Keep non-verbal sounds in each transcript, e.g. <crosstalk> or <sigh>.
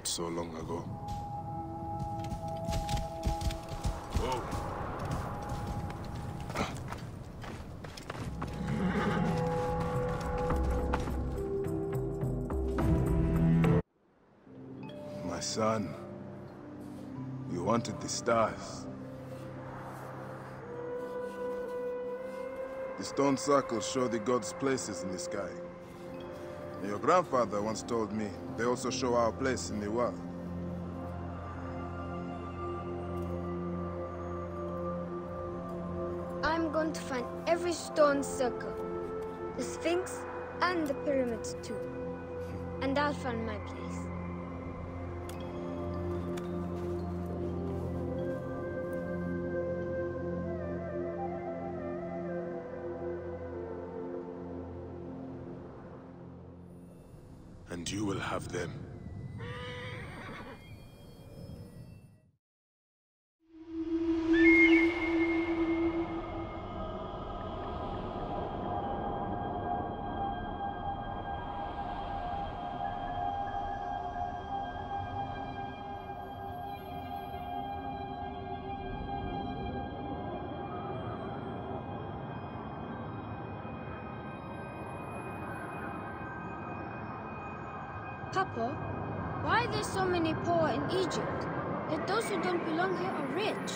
not so long ago. My son, you wanted the stars. The stone circles show the gods' places in the sky. Your grandfather once told me they also show our place in the world. I'm going to find every stone circle, the Sphinx, and the pyramids too. And I'll find my place. And you will have them. Papa, why are there so many poor in Egypt? Yet those who don't belong here are rich.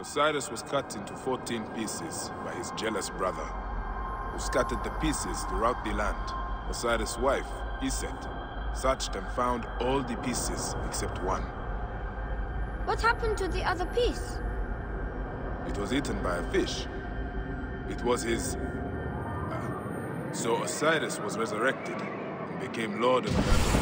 Osiris was cut into 14 pieces by his jealous brother, who scattered the pieces throughout the land. Osiris' wife, Iset, searched and found all the pieces except one. What happened to the other piece? It was eaten by a fish. It was his... uh, so Osiris was resurrected and became lord of the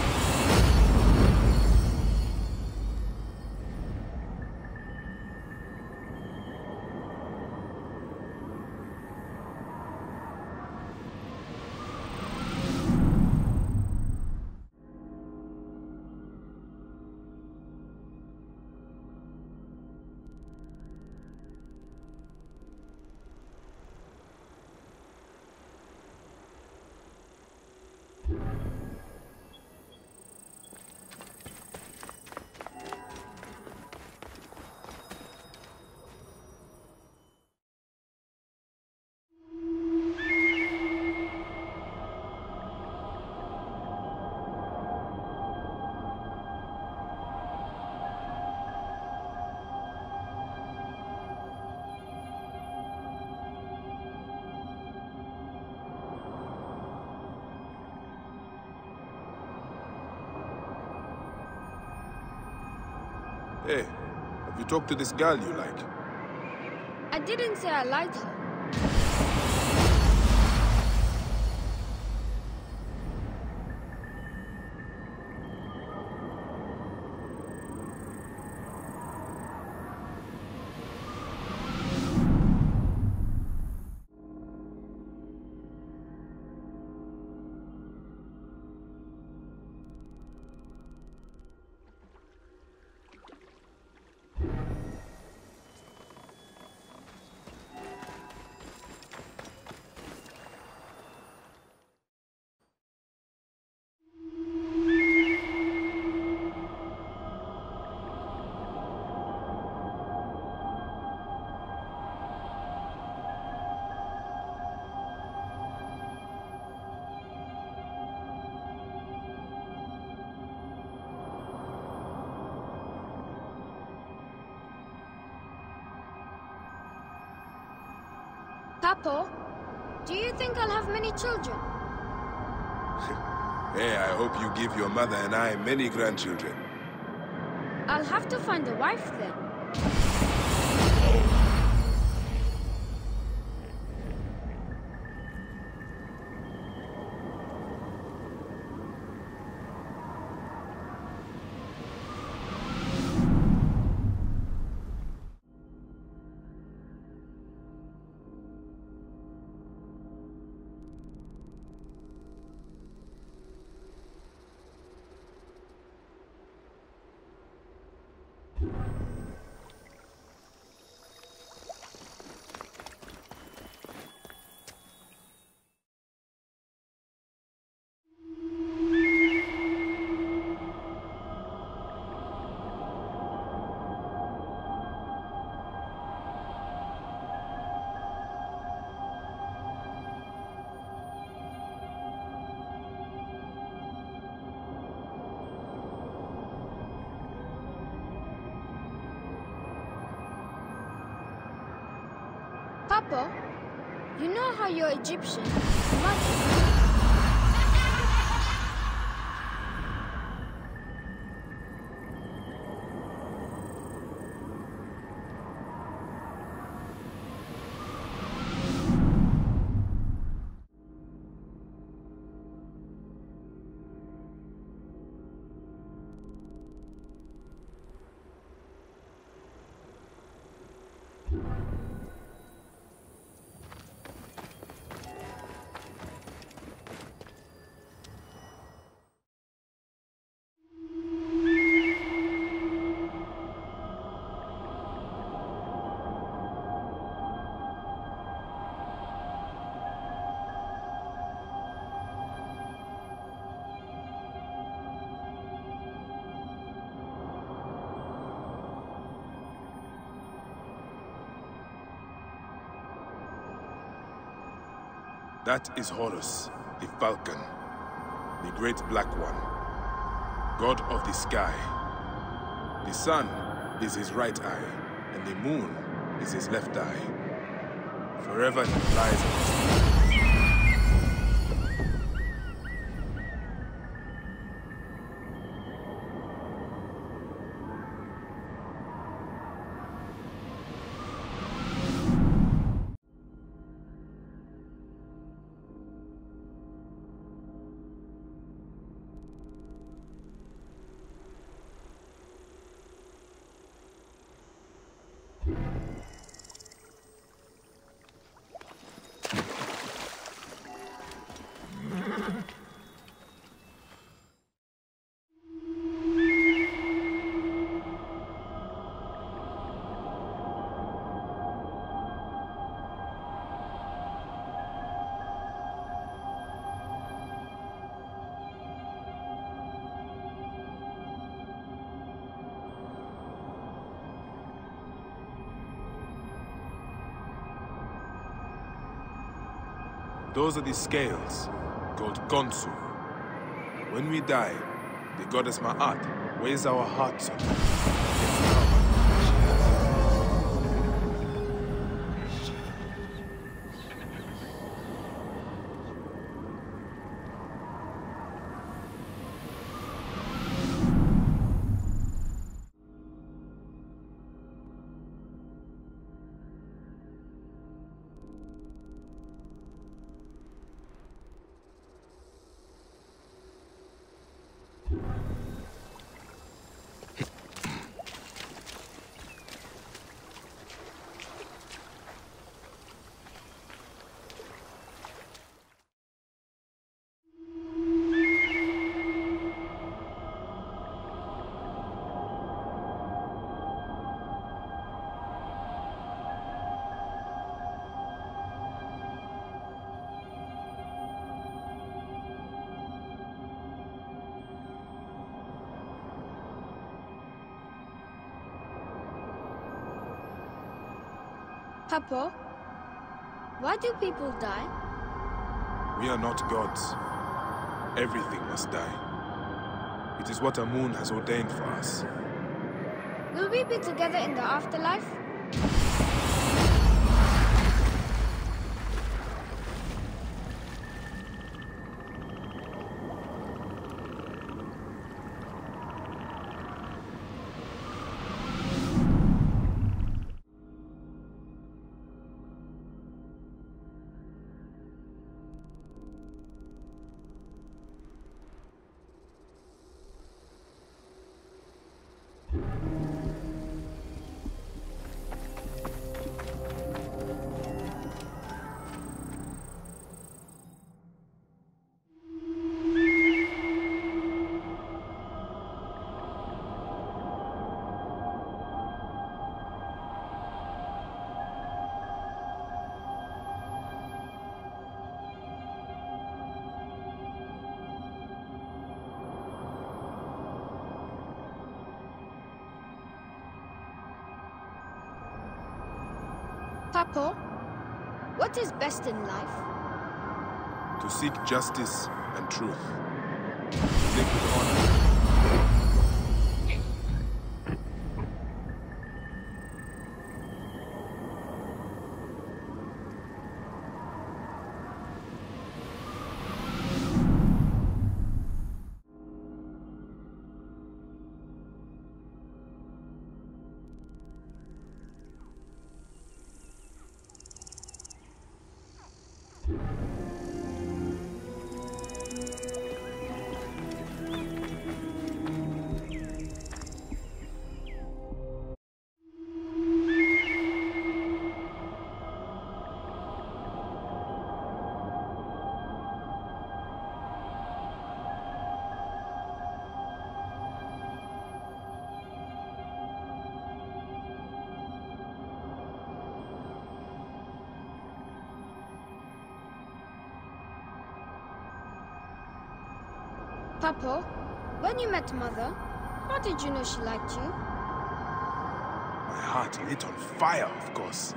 Hey, have you talked to this girl you like? I didn't say I liked her. Papo, do you think I'll have many children? <laughs> hey, I hope you give your mother and I many grandchildren. I'll have to find a wife then. Papa, you know how you're Egyptian. Magic. That is Horus, the Falcon, the Great Black One, God of the sky. The sun is his right eye, and the moon is his left eye. Forever he flies Those are the scales, called Khonsu. When we die, the goddess Ma'at weighs our hearts on. Papa, why do people die? We are not gods. Everything must die. It is what Amun has ordained for us. Will we be together in the afterlife? Papa, what is best in life? To seek justice and truth. Live with honor. Papa, when you met Mother, how did you know she liked you? My heart lit on fire, of course.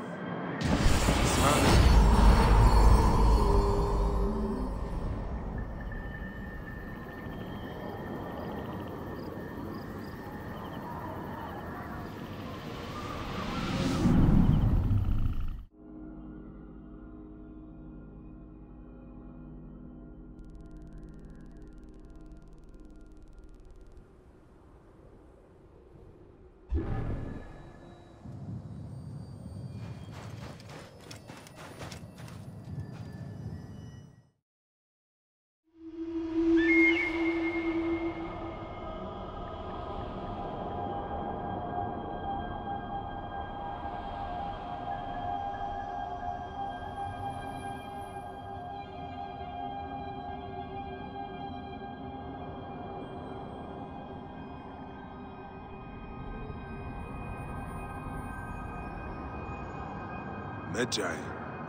At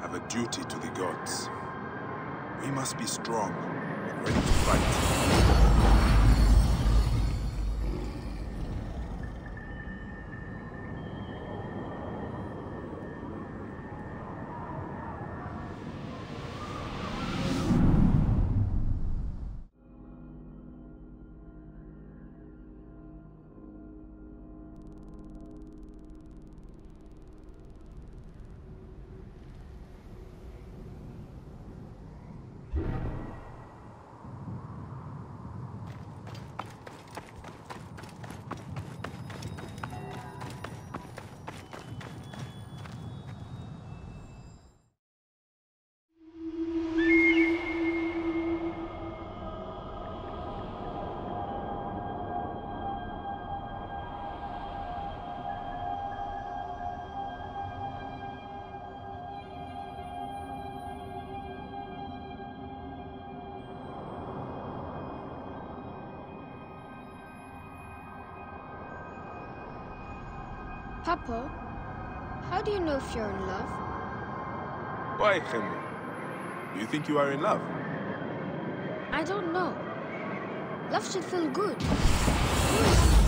have a duty to the gods. We must be strong and ready to fight. Papa, how do you know if you're in love? Why, Khemu? Do you think you are in love? I don't know. Love should feel good.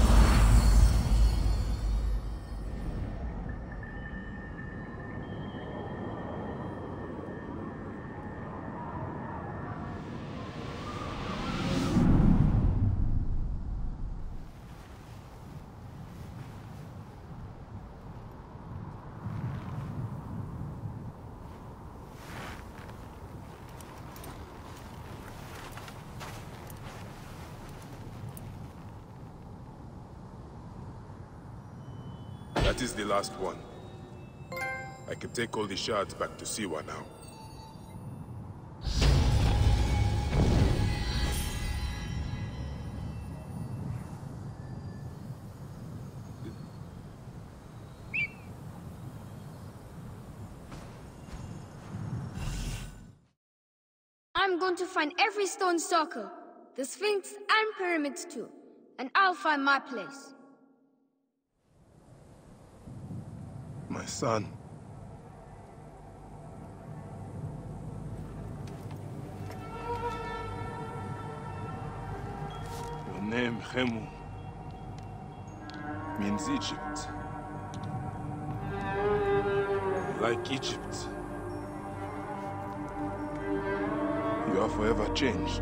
That is the last one. I can take all the shards back to Siwa now. I'm going to find every stone circle, the Sphinx and pyramids too, and I'll find my place. My son. Your name, Khemu, means Egypt. Like Egypt. You are forever changed.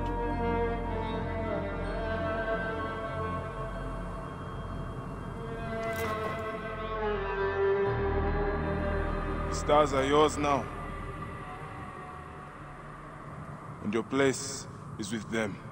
Stars are yours now. And your place is with them.